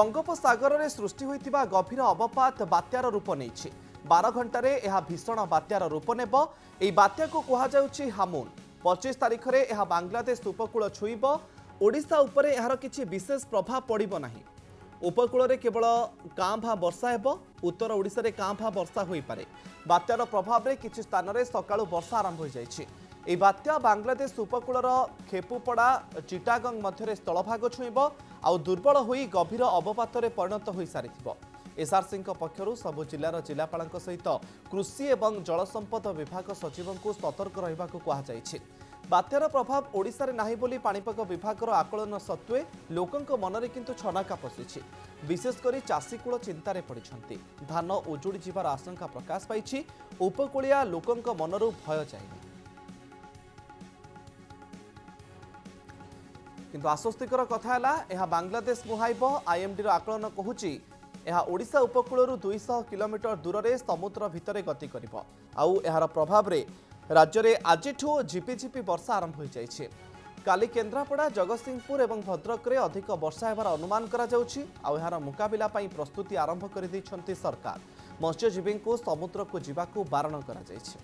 ବଙ୍ଗୋପସାଗରରେ ସୃଷ୍ଟି ହୋଇଥିବା ଗଭୀର ଅବପାତ ବାତ୍ୟାର ରୂପ ନେଇଛି। ବାର ଘଣ୍ଟାରେ ଏହା ଭୀଷଣ ବାତ୍ୟାର ରୂପ ନେବ। ଏହି ବାତ୍ୟାକୁ କୁହାଯାଉଛି ହାମୁନ୍। ପଚିଶ ତାରିଖରେ ଏହା ବାଂଲାଦେଶ ଉପକୂଳ ଛୁଇଁବ। ଓଡ଼ିଶା ଉପରେ ଏହାର କିଛି ବିଶେଷ ପ୍ରଭାବ ପଡ଼ିବ ନାହିଁ। ଉପକୂଳରେ କେବଳ କାଁ ଭାଁ ବର୍ଷା ହେବ। ଉତ୍ତର ଓଡ଼ିଶାରେ କାଁ ଭାଁ ବର୍ଷା ହୋଇପାରେ। ବାତ୍ୟାର ପ୍ରଭାବରେ କିଛି ସ୍ଥାନରେ ସକାଳୁ ବର୍ଷା ଆରମ୍ଭ ହୋଇଯାଇଛି। ଏହି ବାତ୍ୟା ବାଂଲାଦେଶ ଉପକୂଳର ଖେପୁପଡ଼ା ଚିଟାଗଙ୍ଗ ମଧ୍ୟରେ ସ୍ଥଳଭାଗ ଛୁଇଁବ ଆଉ ଦୁର୍ବଳ ହୋଇ ଗଭୀର ଅବପାତରେ ପରିଣତ ହୋଇସାରିଥିବ ଏସ୍ଆର୍ସିଙ୍କ ପକ୍ଷରୁ ସବୁ ଜିଲ୍ଲାର ଜିଲ୍ଲାପାଳଙ୍କ ସହିତ କୃଷି ଏବଂ ଜଳସମ୍ପଦ ବିଭାଗ ସଚିବଙ୍କୁ ସତର୍କ ରହିବାକୁ କୁହାଯାଇଛି। ବାତ୍ୟାର ପ୍ରଭାବ ଓଡ଼ିଶାରେ ନାହିଁ ବୋଲି ପାଣିପାଗ ବିଭାଗର ଆକଳନ ସତ୍ତ୍ୱେ ଲୋକଙ୍କ ମନରେ କିନ୍ତୁ ଛନକା ପଶିଛି। ବିଶେଷ କରି ଚାଷୀକୂଳ ଚିନ୍ତାରେ ପଡ଼ିଛନ୍ତି। ଧାନ ଉଜୁଡ଼ି ଯିବାର ଆଶଙ୍କା ପ୍ରକାଶ ପାଇଛି। ଉପକୂଳିଆ ଲୋକଙ୍କ ମନରୁ ଭୟ ଯାଇନି କିନ୍ତୁ ଆଶ୍ୱସ୍ତିକର କଥା ହେଲା ଏହା ବାଂଲାଦେଶ ମୁହାଇବ ଆଇଏମ୍ଡିର ଆକଳନ କହୁଛି ଏହା ଓଡ଼ିଶା ଉପକୂଳରୁ ଦୁଇଶହ କିଲୋମିଟର ଦୂରରେ ସମୁଦ୍ର ଭିତରେ ଗତି କରିବ। ଆଉ ଏହାର ପ୍ରଭାବରେ ରାଜ୍ୟରେ ଆଜିଠୁ ଝିପିଝିପି ବର୍ଷା ଆରମ୍ଭ ହୋଇଯାଇଛି। କାଲି କେନ୍ଦ୍ରାପଡ଼ା ଜଗତସିଂହପୁର ଏବଂ ଭଦ୍ରକରେ ଅଧିକ ବର୍ଷା ହେବାର ଅନୁମାନ କରାଯାଉଛି। ଆଉ ଏହାର ମୁକାବିଲା ପାଇଁ ପ୍ରସ୍ତୁତି ଆରମ୍ଭ କରିଦେଇଛନ୍ତି ସରକାର। ମତ୍ସ୍ୟଜୀବୀଙ୍କୁ ସମୁଦ୍ରକୁ ଯିବାକୁ ବାରଣ କରାଯାଇଛି।